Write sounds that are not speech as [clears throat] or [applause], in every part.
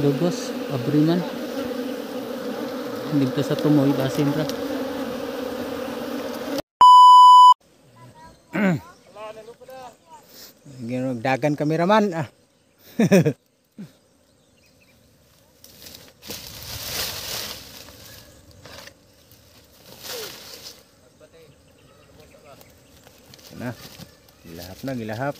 Dugos, Abriman. Dito sa Tumoy, Basin ra. [clears throat] Dagan kameraman. Ah. na. [laughs] Gilahap na, gilahap.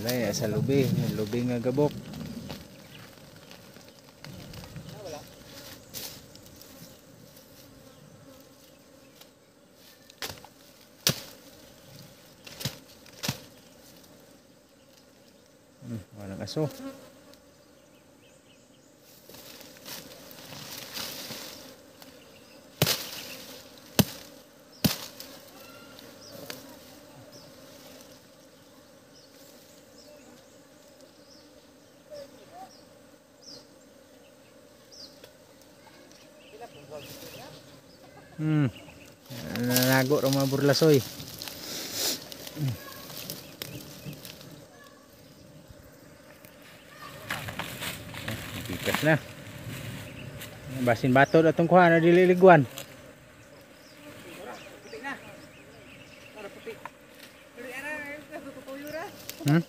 Balay, asa lubi. Lubi nga gabok. Hmm, walang aso. Hmm. Nanago ra mga burlasoy. Bigas na. Basin bato atong kuha na dililiguan. Hmm?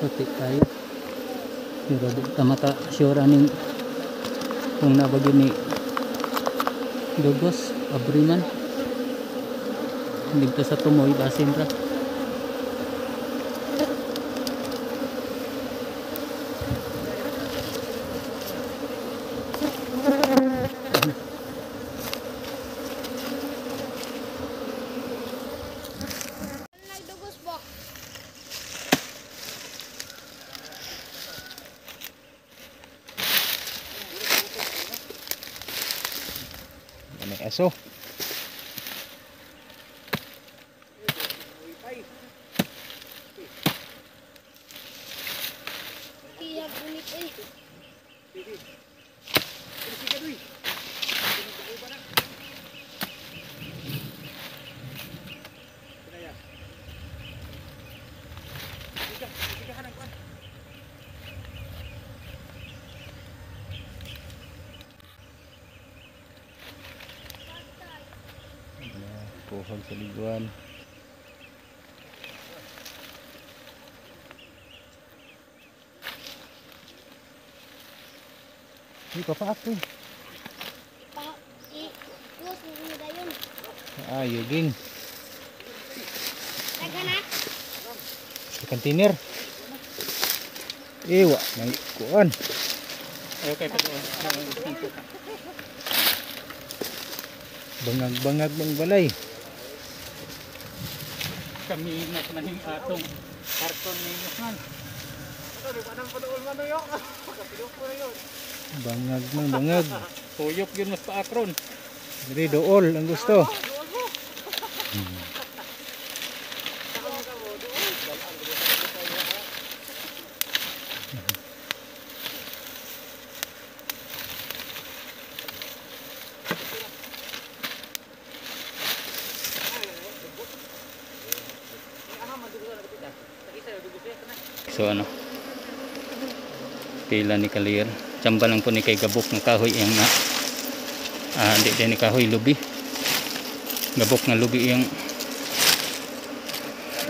Puti tayo. Pero di ta maka sure aning kung nabagyo ni Dugos, Abriman. Dito sa Tumoy, Basin ra. May aso. Puhog sa liguan. Hindi pa pa ako. Pa, i, plus mo na yun. Ah, yuging. Taga na. Sa container. Ewa, may kuan. Okay pa doon. Bangag-bangag bang balay. Kami na kanahing atong karton ni man. Bangag man, bangag. Tuyok yun mas paakron. Diri dool ang gusto. So ano? Pila ni Kalir. Tsamba lang po ni kay Gabok ng kahoy yung na ah, hindi din ni kahoy lubi. Gabok nga lubi yung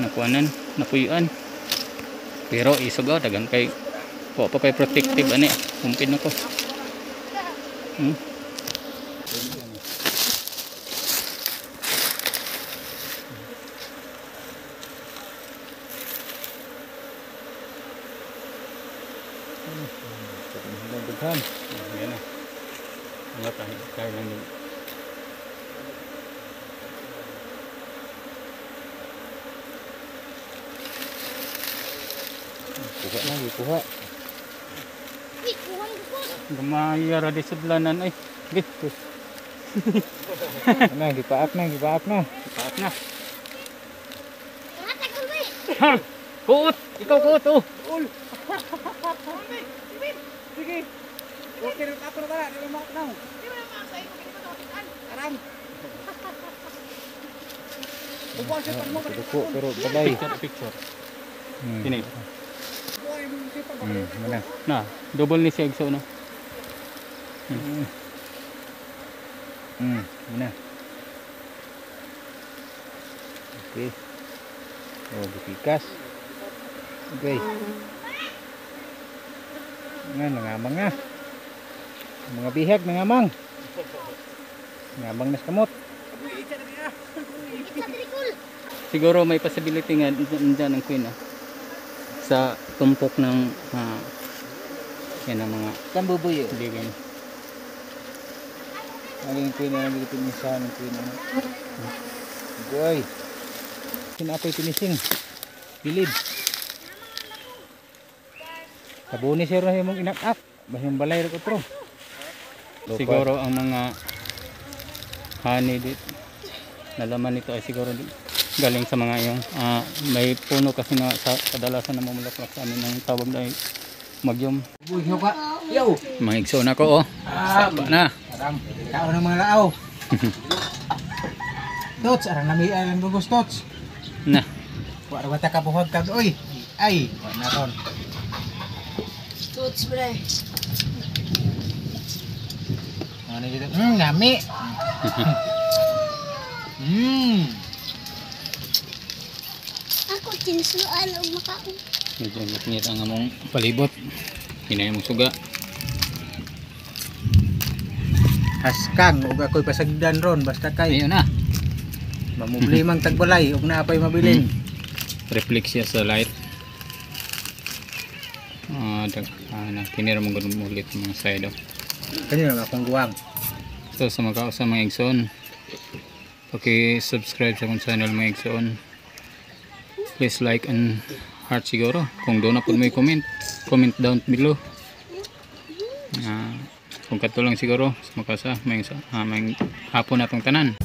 nakuanan, napuyuan. Pero isugaw dagan kay po pa kay protective ani. Kumpin ako. Hmm? Daghan. Yan na. Wala tayo. Kaya lang yung Kuha na, kuha. Gamaya ra di sudlanan ay. Git. [laughs] Ano, gipaak na, gipaak na. Paat na. Kata ko, wait. Kuot! Ikaw kuot oh. [laughs] Duko, pero balay. Picture, picture. Hmm. Kini. Hmm, mana? Na, double ni siya igso no. Hmm, mana? Okay. Oh, dipikas. Okay. Nga, nangamang nga. Mga bihag, nangamang. Nangamang na sa kamot. Siguro may possibility nga nandiyan ang queen ah. Sa tumpok ng ah, yan ang mga Kambubuyo. living. Ano yung queen na nandito pinisa ng queen ano? Goy. Sinapoy pinising. Bilid. Sabuni siya rin yung inak-up. Basta yung balay rin otro. Siguro ang mga honey dito nalaman nito ay siguro galing sa mga yung ah, may puno kasi na sa kadalasan na mamulaklak sa amin ng tawag na ay magyom. Ka. Mga igso na ko oh. Sapa na. Kao ng mga laaw. [laughs] Tots, arang nami ang gugos tots. Na. Wa ra ta kabuhag kag oy. Ay, wa na ron. Tuts, bre. Ano dito? Hmm, nami. [laughs] Hmm. Ako, kinsuan o makaon. Medyo ngit ang among palibot. Hinay mong suga. Haskang ug ako'y pasagdan ron basta kay Ayun na. mamublimang tagbalay ug naapay mabilin. Reflect siya sa light. Ah, dag, ah, na tinira mong ganun ulit mga side oh. Kanyo lang akong guwang. So sa mga sa mga igsoon, paki-subscribe sa akong channel mga igsoon. Please like and heart siguro. Kung doon na po may comment, comment down below. Ah, kung kato lang siguro, sa makasa, may, ah, may hapon na tanan.